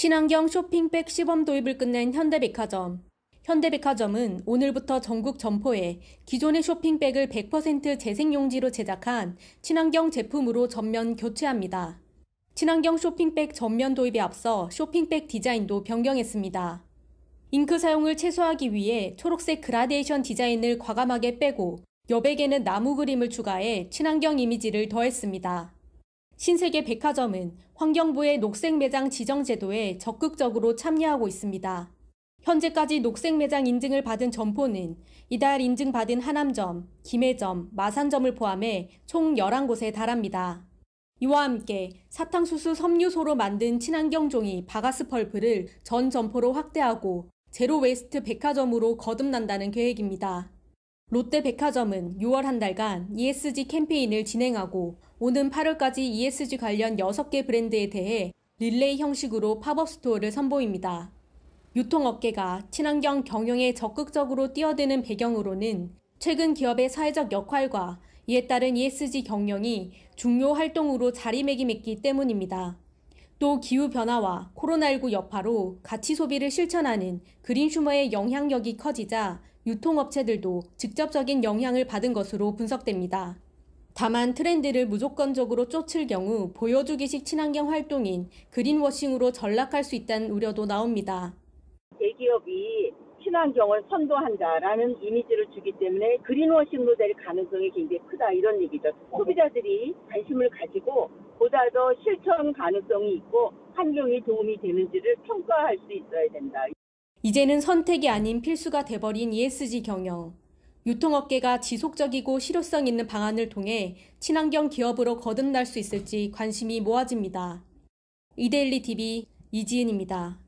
친환경 쇼핑백 시범 도입을 끝낸 현대백화점. 현대백화점은 오늘부터 전국 점포에 기존의 쇼핑백을 100% 재생용지로 제작한 친환경 제품으로 전면 교체합니다. 친환경 쇼핑백 전면 도입에 앞서 쇼핑백 디자인도 변경했습니다. 잉크 사용을 최소화하기 위해 초록색 그라데이션 디자인을 과감하게 빼고 여백에는 나무 그림을 추가해 친환경 이미지를 더했습니다. 신세계 백화점은 환경부의 녹색 매장 지정 제도에 적극적으로 참여하고 있습니다. 현재까지 녹색 매장 인증을 받은 점포는 이달 인증받은 하남점, 김해점, 마산점을 포함해 총 11곳에 달합니다. 이와 함께 사탕수수 섬유소로 만든 친환경 종이 bagasse 펄프를 전 점포로 확대하고 zero waste 백화점으로 거듭난다는 계획입니다. 롯데 백화점은 6월 한 달간 ESG 캠페인을 진행하고 오는 8월까지 ESG 관련 6개 브랜드에 대해 릴레이 형식으로 pop-up store를 선보입니다. 유통업계가 친환경 경영에 적극적으로 뛰어드는 배경으로는 최근 기업의 사회적 역할과 이에 따른 ESG 경영이 중요 활동으로 자리매김했기 때문입니다. 또 기후변화와 코로나19 여파로 가치 소비를 실천하는 greensumer의 영향력이 커지자 유통업체들도 직접적인 영향을 받은 것으로 분석됩니다. 다만 트렌드를 무조건적으로 쫓을 경우 보여주기식 친환경 활동인 그린워싱으로 전락할 수 있다는 우려도 나옵니다. 대기업이 친환경을 선도한다라는 이미지를 주기 때문에 그린워싱으로 될 가능성이 굉장히 크다 이런 얘기죠. 소비자들이 관심을 가지고 보다 더 실천 가능성이 있고 환경에 도움이 되는지를 평가할 수 있어야 된다. 이제는 선택이 아닌 필수가 돼버린 ESG 경영. 유통업계가 지속적이고 실효성 있는 방안을 통해 친환경 기업으로 거듭날 수 있을지 관심이 모아집니다. 이데일리 TV 이지은입니다.